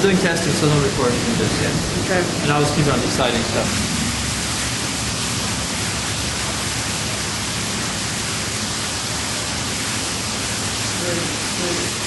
I'm doing testing, so no recording just yet. Okay. And I was keeping on deciding stuff. Very, very